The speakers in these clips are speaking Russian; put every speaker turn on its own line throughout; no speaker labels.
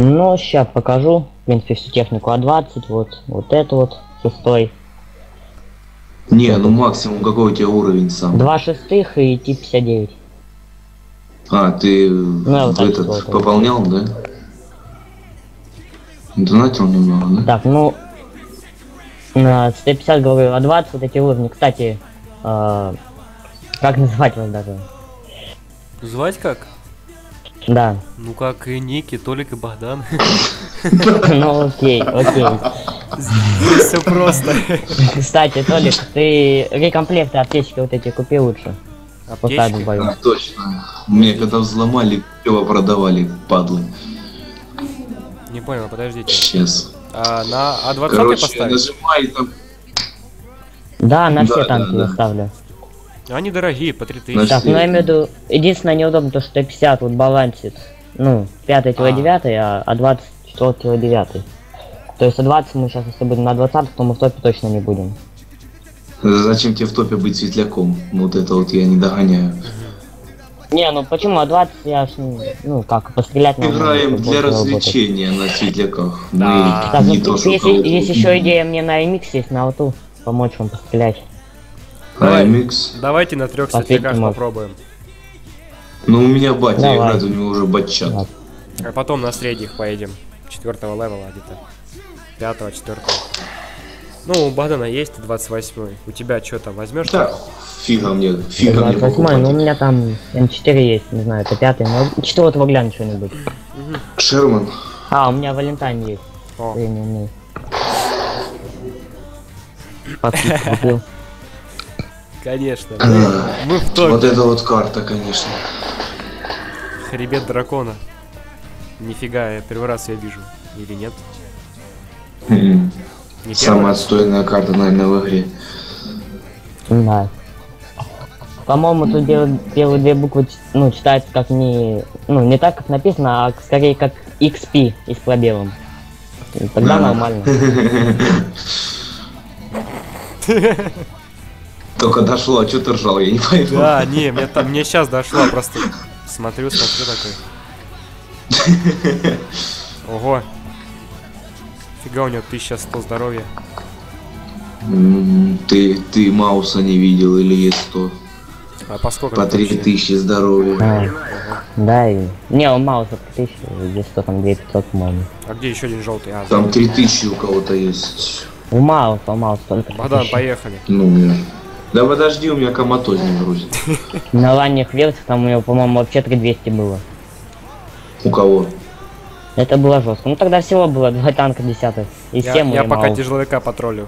Ну, сейчас покажу. В принципе, всю технику А20, вот, вот это вот, шестой.
Не, ну максимум какой у тебя уровень сам?
Два шестых и тип 59.
А, ты
вот так
этот
вот.
пополнял, да? Донатил немного, да?
Так, ну, на 150 говорю, А20 вот эти уровни. Кстати, э, как называть вас даже?
Звать как?
Да,
Ну как и Ники, Толик и Богдан.
ну окей, окей.
Здесь все просто.
Кстати, Толик, ты рекомплекты аптечки вот эти купи лучше.
Аптечки?
А, точно. Мне когда взломали, пиво продавали, падлы.
Не понял, подождите.
Сейчас.
А на А20
Короче,
поставить?
нажимай там.
Да, на
Да,
все
да,
танки
да.
я ставлю.
Они дорогие, по 3000.
На
Так, ну я имею в виду, единственное неудобно то, что 50 вот балансит. Ну, 5
А.
9 а, а 24 9 То есть а 20 мы сейчас, если будем на 20, то мы в топе точно не будем.
Зачем тебе в топе быть светляком? Вот это вот я не догоняю.
Не, ну почему, а 20 я ж, ну, ну как, пострелять надо.
Играем
чтобы
для
работать.
развлечения на светляках.
Да.
Так,
Мы
ну,
не то, что
если,
кого-то-
есть еще идея мне на MX есть, на ауту, помочь вам пострелять.
AMX.
Давайте на трех
мод.
попробуем.
Ну у меня батя
Давай.
играет, у него уже батчат.
Да.
А потом на средних поедем. Четвертого левела где-то. Пятого, четвертого. Ну, у Богдана есть 28 У тебя что там, возьмешь?
Да, фига мне, фига мне
28 ну у меня там М4 есть, не знаю, это пятый, но четвертого глянь что-нибудь.
Шерман,
А, у меня Валентайн есть.
О,
Премиумный. По скидке купил.
Конечно. Мы, в
вот
топе.
это вот карта, конечно.
Хребет дракона. Нифига, я первый раз ее вижу. Или нет?
М.
Не
Самая отстойная карта, наверное, в игре.
Да. По-моему, тут белые, белые две буквы ну, читаются как не... Ну, не так, как написано, а скорее как XP и с пробелом. Тогда
Да.
нормально.
Только дошло, а что ты ржал, я не пойму.
Да, не, мне там, мне сейчас дошло, просто смотрю, смотрю такой. Ого. Фига у него 1100 здоровья.
Ты, ты Мауса не видел или есть что?
А по сколько?
По
тут вообще?
3000 здоровья.
А, да, и... Не, у Мауса 1000, где 100 там 2500, по-моему.
А где еще один желтый? А,
Там 3000 у кого-то есть.
У Мауса, у Мауса только
Богдан,
3000.
поехали.
Ну, у меня. Да подожди, у меня коматоз не грузит.
На ранних версиях там у него, по-моему, вообще 3200 было.
У кого?
Это было жестко. Ну тогда всего было два танка десятых. И
Я,
7
я пока тяжеловика потроллю.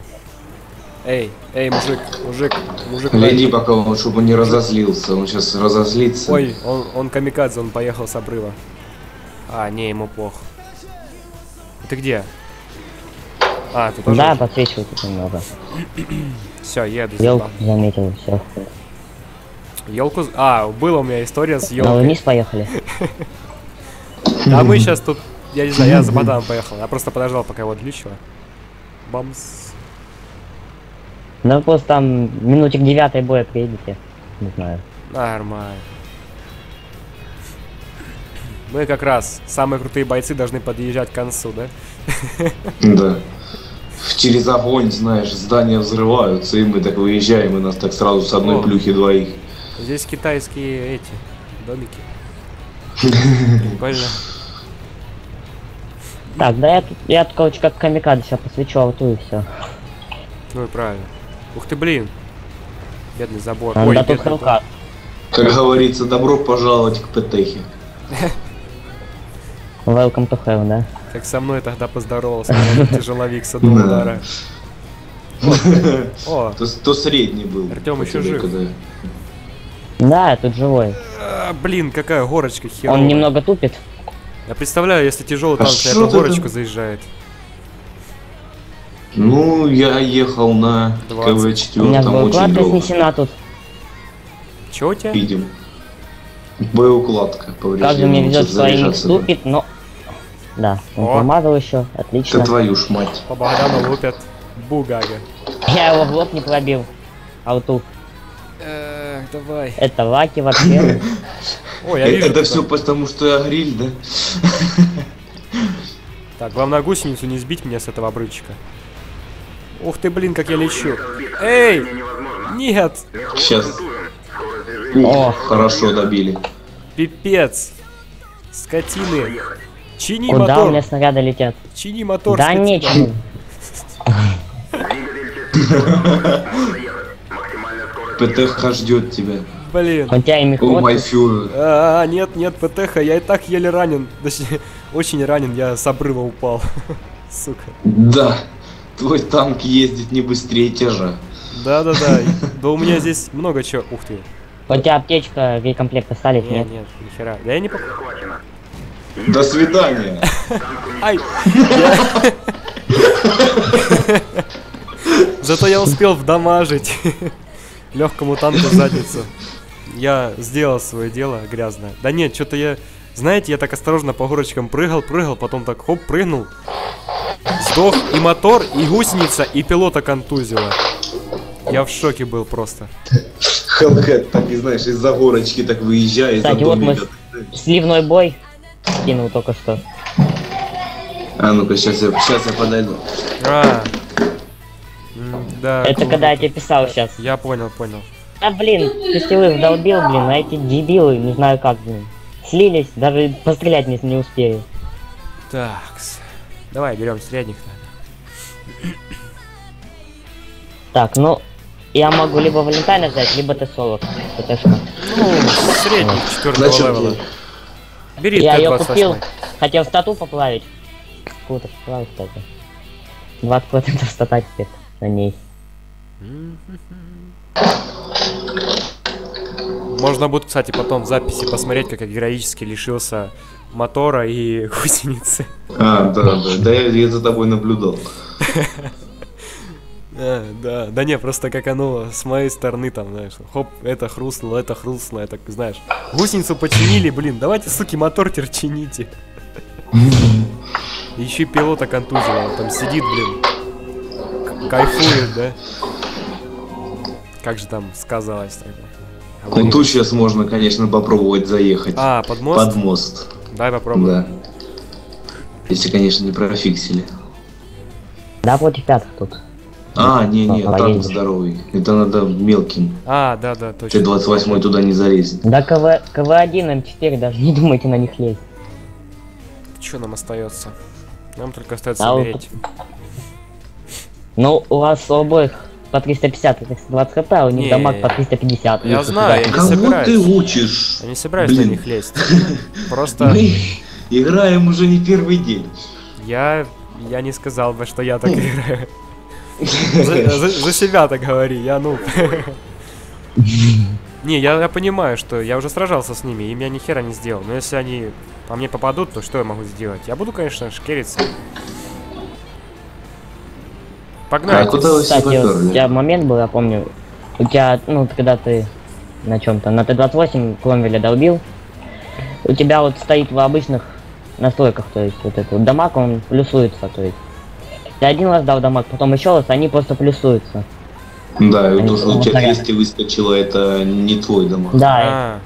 Эй, эй, мужик, мужик, мужик.
Гляди,
дай.
пока он, чтобы он не разозлился. Он сейчас разозлится.
Ой, он, он камикадзе, он поехал с обрыва. А, не, ему плохо. Ты где? А, ты тоже?
Да, подсвечиваю тут немного.
Все, еду.
Елку заметил, все.
Елку. А, была у меня история с
На
елкой.
вниз поехали.
А мы сейчас тут. Я не знаю, я за Богданом поехал. Я просто подождал, пока его глючило. Бамс.
Ну просто там минутик девятой боя приедете. Не знаю.
Нормально. Мы как раз, самые крутые бойцы должны подъезжать к концу, да?
Да. Через огонь, знаешь, здания взрываются, и мы так выезжаем, и нас так сразу с одной
О.
плюхи двоих.
Здесь китайские эти домики. Прикольно.
Так, да я тут, я тут, короче, как камикадзе сейчас посвечу ауту и все.
Ну и правильно. Ух ты, блин. Бедный забор.
Да
Ой,
тут
бедный
хелкат.
Как говорится, добро пожаловать к ПТХе.
Welcome to hell, да?
Как со мной тогда поздоровался, тяжеловик с одного
Да.
удара. О,
То, то средний был.
Ещё
тебе,
жив.
когда-
Да, тут живой.
а, блин, какая горочка херовая.
Он немного тупит.
Я представляю, если тяжелый
А
танк на эту горочку заезжает.
Ну, я ехал на
20.
КВ-4,
У меня
там очень долго.
снесена тут.
Чё у тебя?
Видим. Боеукладка
Как же
повреждена.
мне везет, что тупит, но... Да, он
О.
промазал еще,
Да
отлично.
твою ж мать.
По Богдану лупят. Бугага.
Я его в лоб не пробил. Ауту.
Эх, давай.
Это лаки вообще.
Ой, я
Э,
вижу.
Это все потому, что я гриль, да?
Так, главное гусеницу не сбить меня с этого обрывчика. Ух ты, блин, как я лечу. Эй! Нет!
Сейчас.
О.
хорошо добили.
Пипец! Скотины! Чини
Куда у
мотор!
меня снаряды летят?
Чини мотор,
Да
скотина.
нечем.
ПТХ ждет тебя.
Блин.
У тебя и
О май фюрер.
А, нет, нет, ПТХ, я и так еле ранен. Точнее, очень ранен, я с обрыва упал. Сука.
Да. Твой танк ездит не быстрее тяжа.
Да-да-да. Да у меня здесь много чего. Ух ты.
У тебя аптечка, рекомплект остались,
Нет,
нет?
нет, нихера. Да я не пок-
До свидания.
Ай! Зато я успел вдамажить легкому танку в задницу. Я сделал свое дело грязное. Да нет, что-то я... Знаете, я так осторожно по горочкам прыгал, прыгал, потом так хоп, прыгнул. Сдох и мотор, и гусеница, и пилота контузило. Я в шоке был просто.
Хеллхэт так и знаешь, из-за горочки так выезжает.
Кстати,
за
вот мы сливной бой кинул только что.
А ну-ка, сейчас я, сейчас я подойду.
А. Да.
Это
круто.
когда я тебе писал сейчас.
Я понял, понял.
А блин, костелых долбил, блин, а эти дебилы, не знаю как, блин. Слились, даже пострелять не, не успели.
Так. Давай берем средних.
Так, ну, я могу либо Валентайна взять, либо ты соло. ПТшка.
Ну, средних четвертого левела. Бери
Я ее
Т-28.
купил, хотел стату поплавить. Какую-то поплавить, кстати. 20% стата теперь на ней.
Можно будет, кстати, потом в записи посмотреть, как я героически лишился мотора и гусеницы.
А, да, да, да, я, я за тобой наблюдал.
А, да, да не, просто как оно с моей стороны там, знаешь, хоп, это хрустнуло, это хрустнуло, так, знаешь, гусеницу починили, блин, давайте, суки, мотор чините. Еще пилота контузило, он там сидит, блин, кайфует, да? Как же там сказалось тогда?
Ну тут сейчас можно, конечно, попробовать заехать.
А, под мост?
Под мост.
Давай попробуем.
Да. Если, конечно, не профиксили.
Да, против пятых тут.
А, не, не, танк
едешь.
здоровый. Это надо мелким.
А, да, да, точно.
Т-28 туда не залезет.
Да КВ, КВ-1, М4, даже не думайте на них лезть.
Что нам остается? Нам только остается
А вот
умереть.
Ну, у вас у обоих по 350 и 320 хп, а у них
Не,
дамаг по 350.
я знаю,
туда.
не
Кого
собираюсь.
ты учишь?
Я не собираюсь
Блин.
на них лезть. Просто
Мы играем уже не первый день.
я... Я не сказал бы, что я так играю. За, за- за себя так говори, я ну. Не, я, я понимаю, что я уже сражался с ними, им я ни хера не сделал. Но если они по мне попадут, то что я могу сделать? Я буду, конечно, шкериться.
А
Погнали.
куда вы
Кстати, вот у тебя момент был, я помню, у тебя, ну, когда ты на чем-то, на Т-28 Кромвеля долбил, у тебя вот стоит в обычных настройках, то есть вот этот вот дамаг, он плюсуется, то есть ты один раз дал дамаг, потом еще раз, они просто плюсуются.
Да, и
Они
то, что у тебя
повторяют.
200 выскочило, это не твой дамаг.
Да,
А,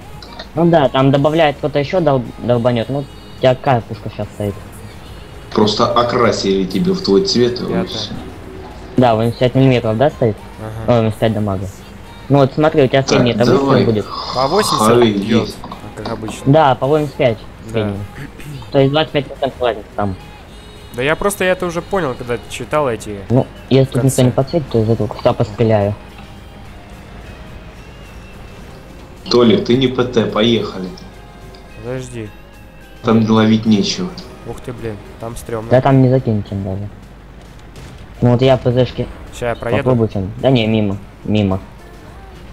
ну да, там добавляет кто-то еще дол долбанет, ну, у тебя какая пушка сейчас стоит?
Просто окрасили тебе в твой цвет.
Да, 85 миллиметров, да, стоит?
ага.
Ой, 85 дамага. Ну вот смотри, у тебя средний это будет.
По 80
Хави
бьет,
есть.
как обычно.
Да, по 85
Да.
средний. То есть 25% разница там.
Да я просто это уже понял, когда читал эти.
Ну, если никто не подсветит, то из этого куста постреляю.
Толик, ты не ПТ, поехали.
Подожди.
Там ловить нечего.
Ух ты, блин, там стрёмно.
Да там не закинете даже. Ну вот я ПЗшки
Сейчас я проеду.
попробую чем. Да не, мимо. Мимо.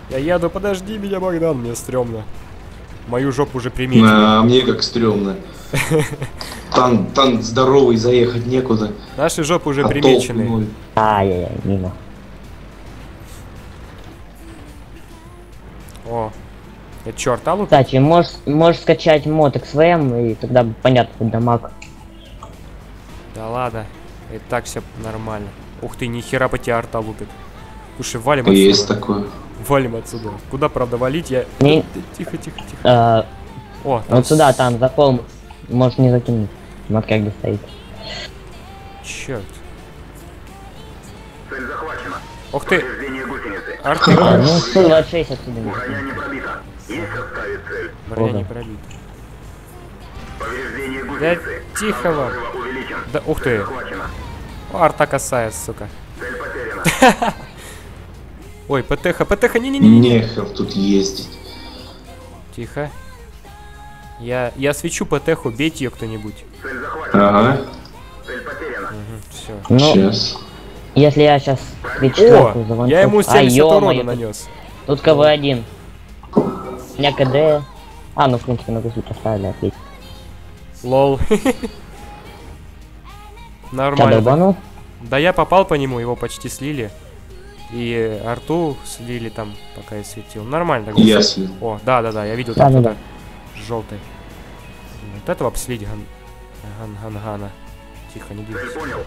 Я еду, подожди меня, Богдан, мне стрёмно. Мою жопу уже приметили.
А мне как стрёмно. Танк, танк здоровый, заехать некуда.
Наши жопы уже
а
примечены.
Ай-яй-яй, мимо.
О. Это чё, арталу?
Кстати, можешь, можешь скачать мод XVM, и тогда понятно, хоть дамаг.
Да ладно. И так все нормально. Ух ты, нихера по тебе арта лупит. Слушай, валим
Есть
отсюда.
такое.
Валим отсюда. Куда, правда, валить? Я...
Не-
Тихо, тихо, тихо.
Э,
О, там
вот сюда, там, за холм. Можешь не закинуть. Смотри, где стоит.
Черт.
Цель захвачена.
Ух ты,
Повреждение гусеницы.
Артик.
А, ну, 126 отсюда
Броня не пробита. Есть оставить цель.
Броня не пробита.
Повреждение
Да
гусеницы.
тихо вам. Да ух ты. О, арта касается, сука.
Цель потеряна.
Ой, ПТХ, ПТХ, не-не-не.
Нехер тут ездить.
Тихо. Я, я свечу ПТХу, бейте ее кто-нибудь.
Ага,
Цель потеряна.
Все.
Ну,
сейчас.
если я сейчас
О,
34 заваншу...
я ему
А,
70
ё-моё,
урона
тут-
нанес.
Тут КВ-1. У меня КД... А, ну, в принципе, на гусю поставили, отлично.
Лол. Нормально. Да я попал по нему, его почти слили. И арту слили там, пока я светил. Нормально так.
Я слил.
О, да, да, да, я видел
Да,
там
да,
кто-то желтый. Вот этого обслить ган... ган гангана. Тихо, не
Цель
двигайся.
понял.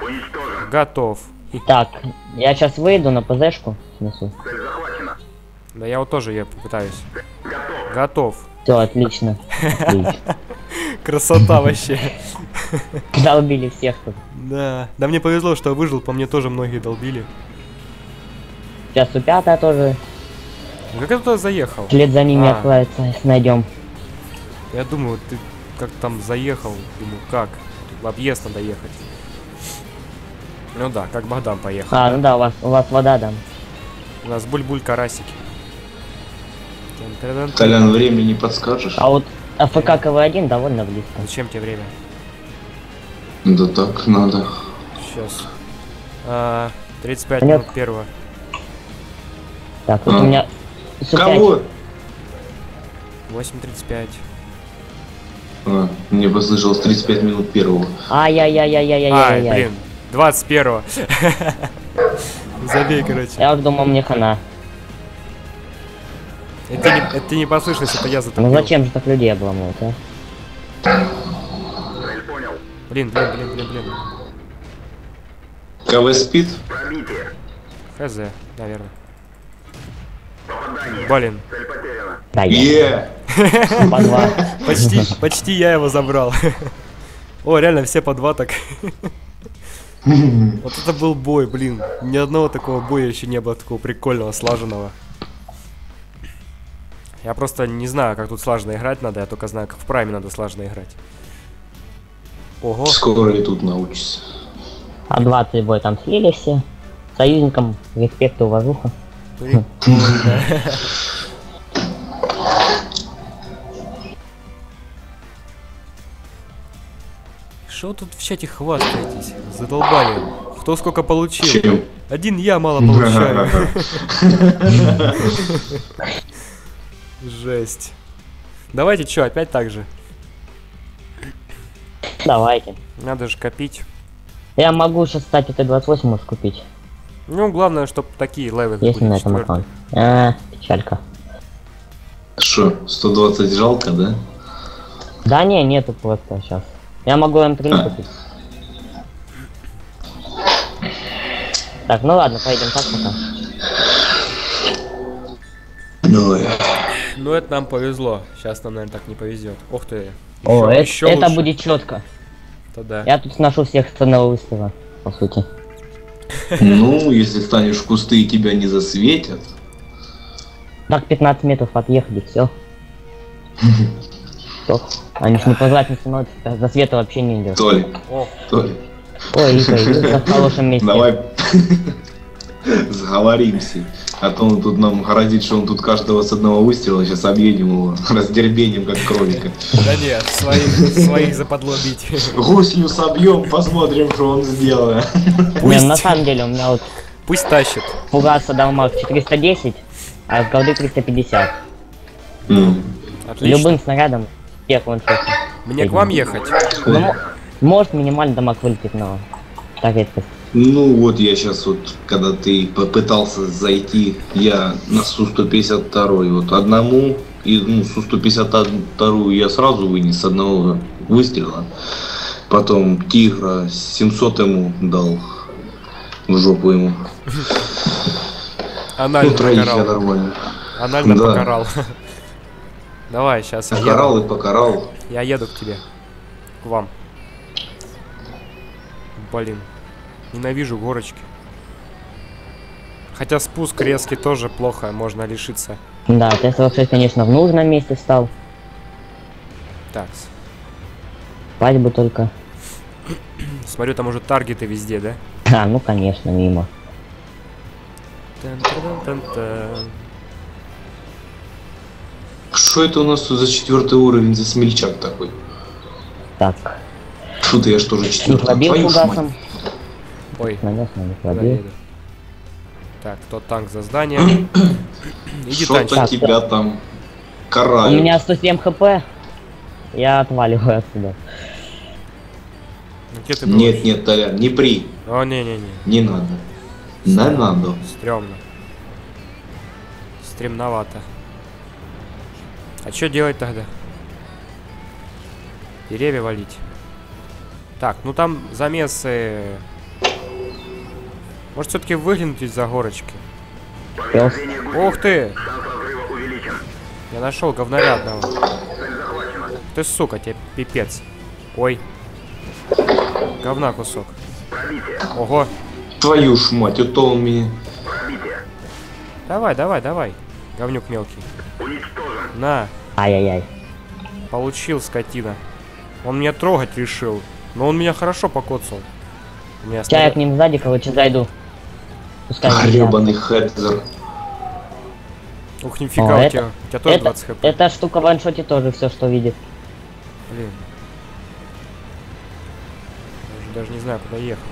Уничтожен.
Готов.
Так, я сейчас выйду на ПЗшку, снесу.
Цель захвачена.
Да я вот тоже я попытаюсь.
Готов.
Готов.
Все, отлично. Отлично.
Красота вообще.
Долбили всех тут.
Да. Да мне повезло, что я выжил, по мне тоже многие долбили.
Сейчас у пятая тоже.
Как я туда заехал?
След за ними
А.
отправится, если найдем.
Я думаю, ты как там заехал. Думаю, как? В объезд надо ехать. Ну да, как Богдан поехал.
А, ну да, у вас, у вас вода, да.
У нас буль-буль карасики.
Толян, время не подскажешь?
А вот АФК КВ-1 довольно близко.
Зачем тебе время?
Да так надо.
Сейчас. А, 35
Нет.
минут первого.
Так, вот
А.
у меня... Су-5.
Кого?
8.35.
А, мне послышалось 35 минут первого.
Ай,
Ай-яй-яй-яй-яй-яй.
блин. 21 Забей, короче.
Я думал, мне хана.
Это не, это не послышалось, это я затопил.
Ну зачем же так людей обламывать, а?
Блин, блин, блин, блин, блин.
КВ спит?
Хз, наверное. Блин.
Да, я.
Е!
По два.
почти, почти я его забрал. О, реально, все по два так. Вот это был бой, блин. Ни одного такого боя еще не было, такого прикольного, слаженного. Я просто не знаю, как тут слаженно играть надо, я только знаю, как в прайме надо слаженно играть. Ого,
Скоро и тут научишься.
А 20 бой там слили все. Союзникам респект и уважуха.
прикольно. Что тут в чате хвастаетесь? Задолбали. Кто сколько получил?
Чем?
Один я мало получаю. Жесть. Давайте что, опять так же?
Давайте.
Надо же копить.
Я могу сейчас, кстати, Т-28 может купить.
Ну, главное, чтобы такие левы
Есть на этом аккаунте. А, печалька.
Что, 120 жалко, да?
Да не, нету просто сейчас. Я могу М3 купить. Так, ну ладно, пойдем так пока.
Ой.
Ну, это нам повезло. Сейчас нам, наверное, так не повезет. Ух ты.
О,
Ещё-
это, это
лучше.
будет четко.
То да.
Я тут сношу всех с одного выстрела, по сути.
Ну, если станешь в кусты и тебя не засветят.
Так, 15 метров отъехали, все. Все. Они ж не позвать не становятся, за света вообще не идет.
Толик,
О,
Толик,
Ой, Ика, Ика в хорошем месте.
давай сговоримся. А то он тут нам грозит, что он тут каждого с одного выстрела, сейчас объедем его, раздербеним как кролика.
да нет, своих, своих западло бить.
Гусью собьем, посмотрим, что он сделает.
Не, на самом деле у меня вот
Пусть тащит.
фугаса дамаг 410, а с голды 350.
М.
Отлично.
Любым снарядом всех он
Мне к вам ехать?
Ну, мо- может минимальный дамаг вылетит, но так редкость.
Ну вот я сейчас вот, когда ты попытался зайти, я на Су-152 вот одному, и ну, Су-152 я сразу вынес с одного выстрела. Потом Тигра 700 ему дал в жопу ему.
Анально
Ну, троих я нормально.
Анально
Да.
покарал. Давай, сейчас я
Покарал
еду.
и покарал.
Я еду к тебе. К вам. Блин. Ненавижу горочки. Хотя спуск резкий тоже плохо, можно лишиться.
Да, Т-46, конечно, в нужном месте стал.
Так,
Спать бы только.
смотрю, там уже таргеты везде, да?
А, ну конечно, мимо.
Тан-тан-тан-тан.
Что это у нас тут за четвертый уровень за смельчак такой?
Так,
Фу, ты я ж тоже
не
четвертый.
пробил
Твою
фугасом.
Ой,
Нанес, но не
еду? Так, тот танк за здание. Иди
Что-то тебя там
У
карают.
меня 107 хп. Я отваливаю отсюда.
Ну, где?
Нет, нет, Толян, не при.
О, не-не-не.
Не надо. Не надо.
Стремно. Стремновато. А что делать тогда? Деревья валить. Так, ну там замесы... Может все-таки выглянуть из-за горочки? Ух ты! Я нашел говнаря одного. Ты сука, тебе пипец. Ой. Говна кусок.
Пробитие.
Ого.
Твою ж мать, то он меня...
Пробитие.
Давай, давай, давай. Говнюк мелкий.
Уничтожен.
На,
Ай-яй-яй.
получил скотина. Он меня трогать решил. Но он меня хорошо покоцал. Меня
Сейчас я к ним сзади, короче, зайду. Пускай.
Гребаный хедзер.
Ух, нифига,
О,
у,
это-
тебя, у тебя тоже
Это,
20 хп.
эта штука в ваншоте тоже все, что видит.
Блин. Я уже даже не знаю, куда ехать.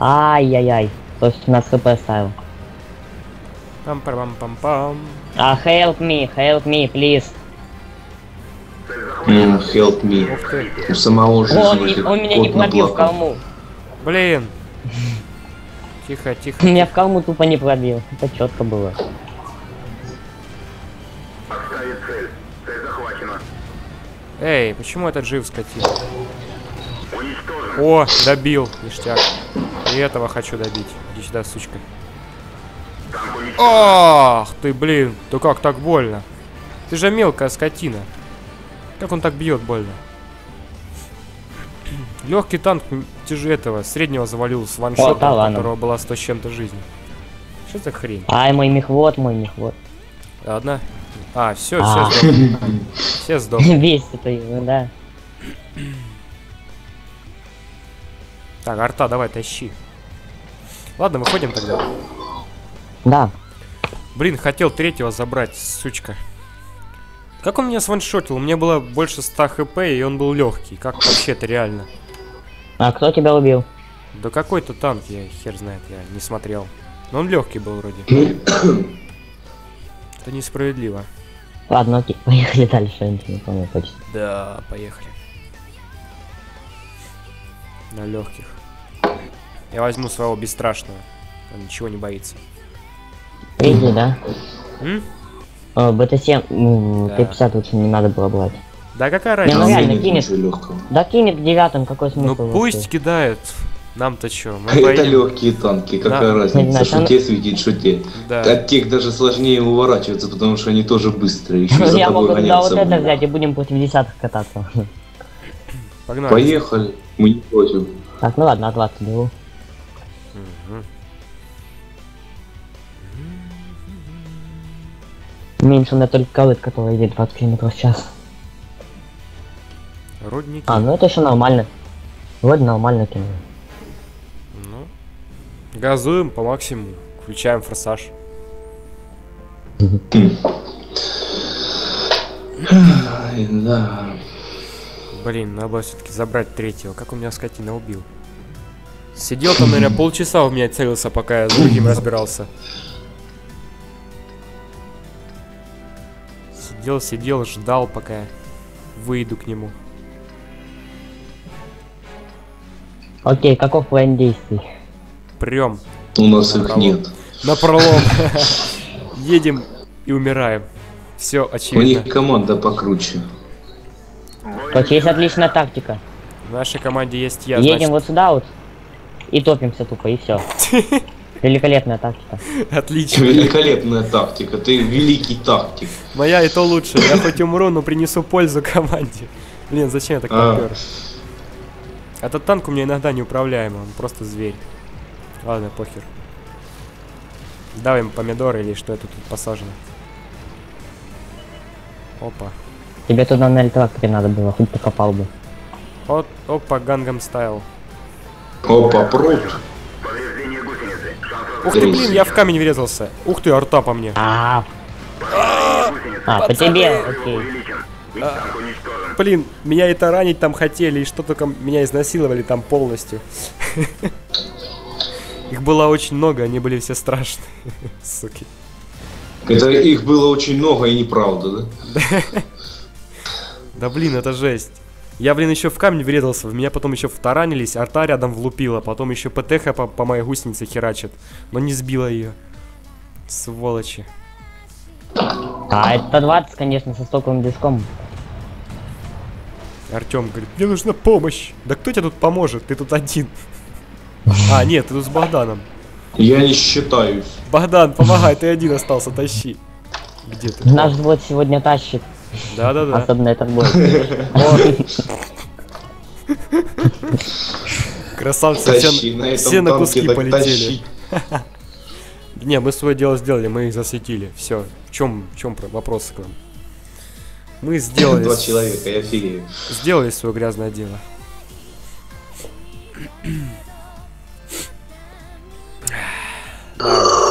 Ай-яй-яй. То есть нас хп оставил.
пам пам пам пам
А, help me, help me, please.
М, Help me.
Ух ты.
Самого жизни
Он, он меня не
на
пробил в калму.
Блин. Тихо, тихо.
Меня в калму тупо не пробил. Это четко было.
Цель. Цель захвачена.
Эй, почему этот жив?
Уничтожен.
О, добил, ништяк. И этого хочу добить. Иди сюда, сучка. Ах ты, блин, да как так больно? Ты же мелкая скотина. Как он так бьет больно? Легкий танк м, тяже этого среднего завалил с
О,
ваншота, у которого была 100 с чем-то жизни. Что за хрень?
Ай, мой мехвод, мой мехвод.
Ладно. А, все,
А.
все сдохли. Все сдохли.
Весь это, ну да.
Так, арта, давай, тащи. Ладно, выходим тогда.
Да.
Блин, хотел третьего забрать, сучка. Как он меня сваншотил? У меня было больше 100 хп, и он был легкий. Как вообще это реально?
А кто тебя убил?
Да какой-то танк, я хер знает, я не смотрел. Но он легкий был вроде. Это несправедливо.
Ладно, окей, поехали дальше, не помню точно.
Да, поехали. На легких. Я возьму своего бесстрашного. Он ничего не боится.
Третий, да?
М?
О, БТ-7, ну,
Да.
Т-50 лучше не надо было брать.
Да какая
Не, ну
разница?
реально,
Нет
кинет. Да кинет девятым, какой
Ну
смысл?
пусть
вообще?
кидает. Нам-то чё? Мы
Это
поедем?
легкие танки, какая
Да.
Разница,
знаю,
что
там-
те светит, что те.
Да.
От тех даже сложнее уворачиваться, потому что они тоже быстрые, еще
Ну, Я могу тогда вот это взять и будем против десятых кататься.
Погнали.
Поехали, мы не против.
Так, ну ладно, от вас. Меньше у меня только колыт, который едет 20 км в час.
Рудники.
А, ну это еще нормально. Вроде нормально кинул.
Ну. Газуем по максимуму. Включаем форсаж.
Ай, да.
Блин, надо все-таки забрать третьего. Как он меня скотина убил? Сидел там, наверное, полчаса у меня целился, пока я с другим разбирался. Сидел, сидел, ждал, пока я выйду к нему.
Окей, каков план действий?
Прям
У нас их нет.
на пролом. Едем и умираем. Все
У
очевидно.
них команда покруче.
Короче, есть отличная тактика.
В нашей команде есть я,
Едем
значит,
вот сюда вот и топимся тупо, и все. Великолепная тактика.
Отлично.
Великолепная тактика, ты великий тактик.
Моя и то лучше. Я хоть умру, но принесу пользу команде. Блин, зачем я так
А.
попер? Этот танк у меня иногда неуправляемый, он просто зверь. Ладно, похер. Давай им помидоры или что это тут посажено. Опа.
Тебе туда на тракторе надо было, хоть покопал бы.
Вот, опа, гангам стайл.
Опа, пруд.
Ух ты, блин, я в камень врезался. Ух ты, арта по мне.
А, а по тебе, окей.
уничтожен.
Блин, меня и таранить там хотели, и что только меня изнасиловали там полностью. Их было очень много, они были все страшные. Суки.
Это их было очень много и неправда, да?
Да блин, это жесть. Я, блин, еще в камень врезался, в меня потом еще втаранились, арта рядом влупила, потом еще ПТХ по, по моей гусенице херачит, но не сбила ее. Сволочи.
А это 20, конечно, со стоковым диском.
Артем говорит, мне нужна помощь. Да кто тебе тут поможет? Ты тут один. А, нет, ты тут с Богданом.
Я не считаюсь.
Богдан, помогай, ты один остался, тащи. Где ты?
Наш взвод сегодня тащит,
да-да-да.
Особенно это будет.
Красавцы, все
на,
все на куски полетели. Не, мы свое дело сделали, мы их засветили. Все. В чем, в чем вопрос к вам? Мы сделали...
Два человека, я фигею.
Сделали свое грязное дело. Да.